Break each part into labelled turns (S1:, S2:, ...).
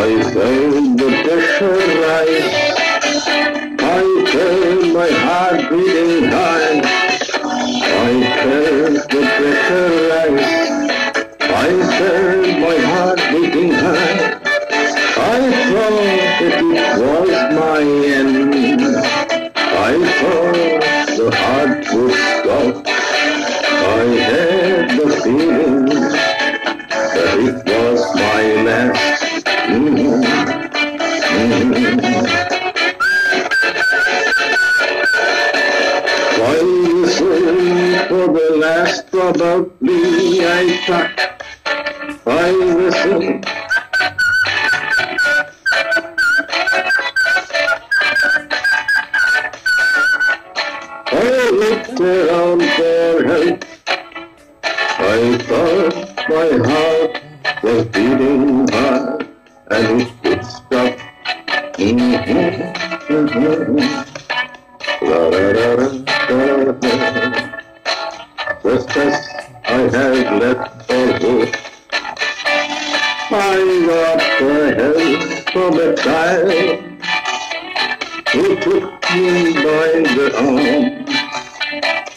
S1: I felt the pressure rise. I felt my heart beating high. I felt the pressure rise. I felt my heart beating high. I thought that it was my Probably I thought I listened. I looked around for help. I thought my heart was beating hard and I got the help from a child who took me by the arm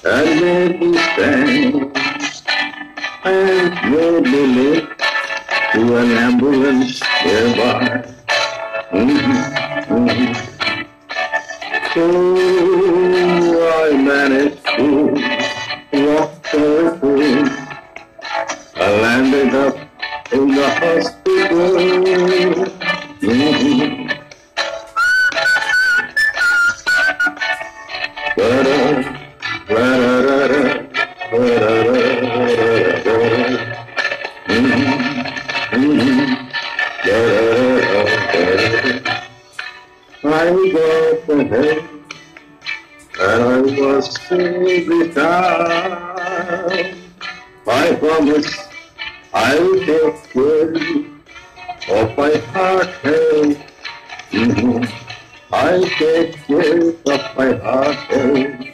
S1: and made me stand and made me live to an ambulance nearby. Mhm, mhm. So I managed to the help and I was saved down. I promise I'll take care of my heart health. Mhm. I take care of my heart health.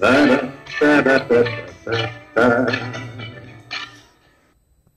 S1: Da, da, da, da, da.